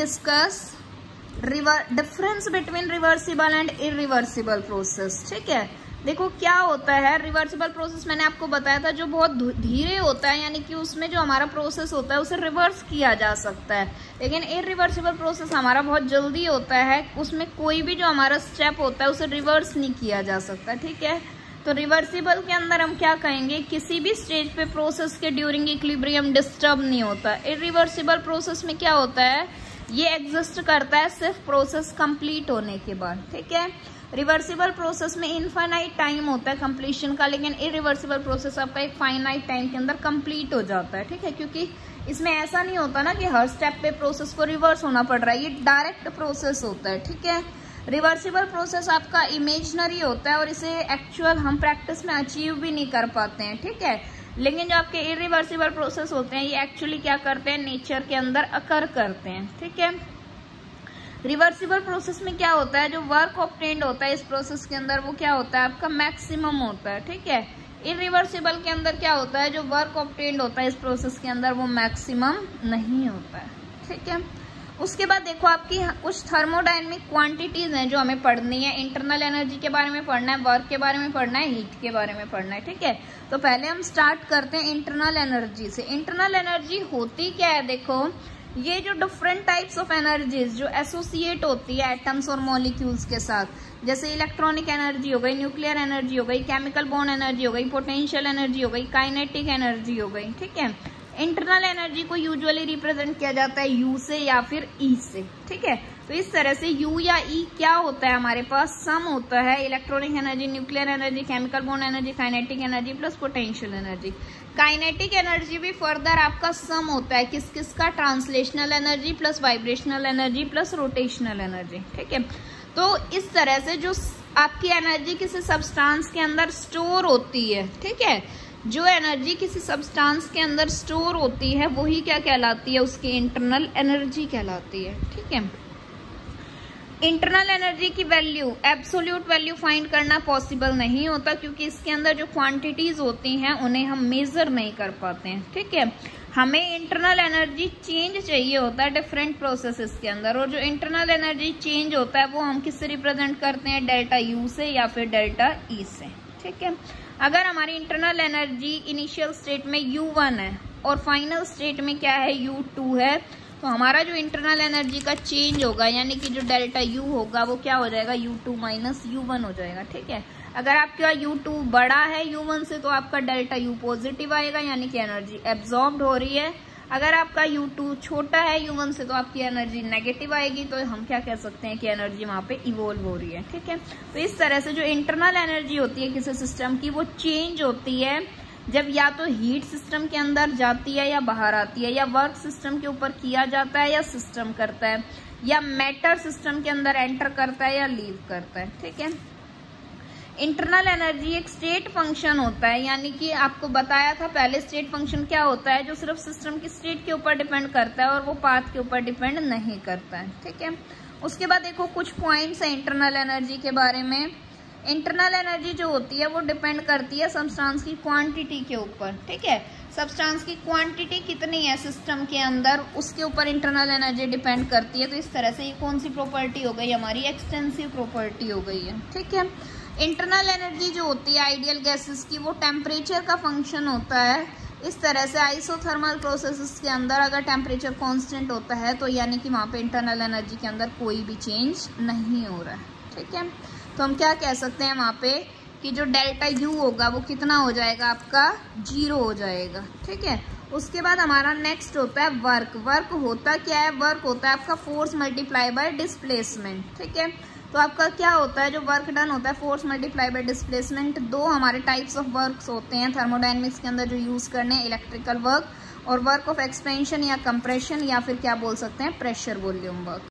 Discuss river difference between reversible and irreversible process ठीक है? देखो, क्या होता है? रिवर्सिबल प्रोसेस मैंने आपको बताया था, जो बहुत धीरे होता है, यानी कि उसमें जो हमारा प्रोसेस होता है, उसे रिवर्स किया जा सकता है। लेकिन इरिवर्सिबल प्रोसेस हमारा बहुत जल्दी होता है, उसमें कोई भी जो हमारा स्टेप होता है, उसे रिवर्स नहीं किया जा सकता, ठीक है? तो रिवर्सिबल के अंदर हम क्या कहेंगे? किसी भी स्टेज पे प्रोसेस के ड्यूरिंग इक्लिब्रियम डिस्टर्ब नहीं होता। इरिवर्सिबल प्रोसेस में क्या होता है? ये एग्जिस्ट करता है सिर्फ़ प्रोसेस कंप्लीट होने के बाद, ठीक है? रिवर्सिबल प्रोसेस में इनफाइनाइट टाइम होता है कंप्लीशन का, लेकिन इरिवर्सिबल प्रोसेस आपका एक फाइनाइट टाइम के अंदर कंप्लीट हो जाता है, ठीक है? क्योंकि इसमें ऐसा नहीं होता ना कि हर स्टेप पे प्रोसेस को रिवर्स होना पड़ रहा है, ये डायरेक्ट प्रोसेस होता है, ठीक है? रिवर्सिबल प्रोसेस आपका इमेजनरी होता है और इसे एक्चुअल हम प्रैक्टिस में अचीव भी नहीं कर पाते हैं, ठीक है? लेकिन जो आपके इरिवर्सिबल प्रोसेस होते हैं, ये एक्चुअली क्या करते हैं? नेचर के अंदर अकर करते हैं, ठीक है? रिवर्सिबल प्रोसेस में क्या होता है? जो वर्क ऑप्टेंड होता है, इस प्रोसेस के अंदर वो क्या होता है? आपका मैक्सिमम होता है, ठीक है? इरिवर्सिबल के अंदर क्या होता है? जो वर्क ऑप्टेंड होता है, इस प्रोसेस के अंदर वो मैक्सिमम नहीं होता है, ठीक है? उसके बाद देखो आपकी कुछ थर्मोडाइनमिक क्वांटिटीज़ हैं जो हमें पढ़नी है। इंटरनल एनर्जी के बारे में पढ़ना है वर्क के बारे में पढ़ना है हीट के बारे में पढ़ना है, ठीक है? तो पहले हम स्टार्ट करते हैं इंटरनल एनर्जी से। इंटरनल एनर्जी होती क्या है देखो? ये जो डिफरेंट टाइप्स ऑफ़ एनर्जीज जो एसोसिएट होती है एटम्स और मॉलिक्यूल्स के साथ। जैसे इलेक्ट्रॉनिक एनर्जी हो गई न्यूक्लियर एनर्जी हो गई केमिकल बॉन्ड एनर्जी हो गई पोटेंशियल एनर्जी हो गई काइनेटिक एनर्जी हो गई, ठीक है? इंटरनल एनर्जी को यूजुअली रिप्रेजेंट किया जाता है यू से या फिर ई e से, ठीक है? तो इस तरह से यू या ई e क्या होता है हमारे पास? सम होता है electronic energy nuclear energy chemical bond energy kinetic energy plus potential energy kinetic energy भी फर्दर आपका सम होता है, किस किस का? Translational energy plus vibrational energy plus rotational energy ठीक है? तो इस तरह से जो आपकी एनर्जी किसी सब्सटेंस के अंदर स्टोर होती है, ठीक है? जो एनर्जी किसी सब्सटेंस के अंदर स्टोर होती है, वही क्या कहलाती है? उसकी इंटरनल एनर्जी कहलाती है, ठीक है? इंटरनल एनर्जी की वैल्यू एब्सोल्यूट वैल्यू फाइंड करना पॉसिबल नहीं होता, क्योंकि इसके अंदर जो क्वांटिटीज होती हैं, उन्हें हम मेजर नहीं कर पाते हैं, ठीक है? हमें इंटरनल एनर्जी चेंज चाहिए होता है डिफरेंट प्रोसेसेस के अंदर, और जो इंटरनल एनर्जी चेंज होता है, वो हम किससे रिप्रेजेंट करते हैं? डेल्टा यू से या फिर डेल्टा ई e से। ठीक है? अगर हमारी इंटरनल एनर्जी इनिशियल स्टेट में यू वन है और फाइनल स्टेट में क्या है? यू टू है तो हमारा जो इंटरनल एनर्जी का चेंज होगा, यानी कि जो डेल्टा यू होगा, वो क्या हो जाएगा? U two minus U one हो जाएगा, ठीक है? अगर आपका यू टू बड़ा है यू वन से तो आपका डेल्टा यू पॉजिटिव आएगा, यानी कि एनर्जी एब्जॉर्ब हो रही है। अगर आपका यू टू छोटा है यू वन से तो आपकी एनर्जी नेगेटिव आएगी तो हम क्या कह सकते हैं कि एनर्जी वहाँ पे इवोल्व हो रही है, ठीक है? तो इस तरह से जो इंटरनल एनर्जी होती है किसी सिस्टम की, वो चेंज होती है। जब या तो हीट सिस्टम के अंदर जाती है, या बाहर आती है, या वर्क सिस्टम के ऊपर किया जाता है, या सिस्टम करता है, या मैटर सिस्टम के अंदर एंटर करता है, या लीव करता है, ठीक है? इंटरनल एनर्जी एक स्टेट फ़ंक्शन होता है, यानी कि आपको बताया था पहले स्टेट फ़ंक्शन क्या होता है, जो सिर्फ़ सिस्टम की स्टेट के ऊपर डिपेंड करता है और वो पाथ के ऊपर डिपेंड नहीं करता है, ठीक है? उसके बाद देखो कुछ पॉइंट्स हैं इंटरनल एनर्जी के बारे में। इंटरनल एनर्जी जो होती है, वो डिपेंड करती है सबस्टांस की क्वांटिटी के ऊपर, ठीक है? सबस्टांस की क्वांटिटी कितनी है सिस्टम के अंदर, उसके ऊपर इंटरनल एनर्जी डिपेंड करती है। तो इस तरह से ये कौन सी प्रॉपर्टी हो गई? हमारी एक्सटेंसिव प्रॉपर्टी हो गई है, ठीक है? इंटरनल एनर्जी जो होती है आइडियल गैसेस की, वो टेम्परेचर का फ़ंक्शन होता है। इस तरह से आइसोथर्मल प्रोसेसेस के अंदर अगर टेम्परेचर कांस्टेंट होता है तो यानी कि वहाँ पे इंटरनल एनर्जी के अंदर कोई भी चेंज नहीं हो रहा है। ठीक है? तो हम क्या कह सकते हैं वहाँ पे कि जो डेल्टा यू होगा, वो कितना हो जाएगा? आपका ज़ीरो हो जाएगा। ठीक है? उसके बाद हमारा नेक्स्ट होता है वर्क वर्क होता क्या है? वर्क होता है आपका फोर्स मल्टीप्लाई बाय डिस्प्लेसमेंट ठीक है? तो आपका क्या होता है, जो वर्क डन होता है फोर्स मल्टीप्लाई बाई डिस्प्लेसमेंट दो हमारे टाइप्स ऑफ़ वर्क्स होते हैं थर्मोडाइनमिक्स के अंदर जो यूज़ करने इलेक्ट्रिकल वर्क और वर्क ऑफ़ एक्सपेंशन या कंप्रेशन या फिर क्या बोल सकते हैं प्रेशर वॉल्यूम वर्क